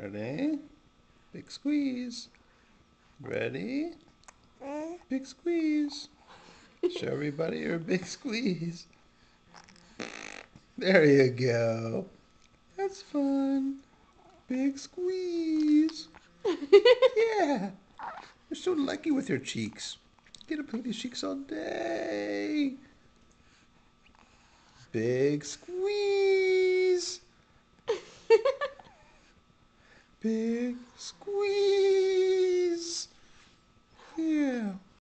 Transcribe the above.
Ready? Big squeeze. Ready? Big squeeze. Show everybody your big squeeze. There you go. That's fun. Big squeeze. yeah. You're so lucky with your cheeks. Get play with these cheeks all day. Big squeeze. Big squeeze.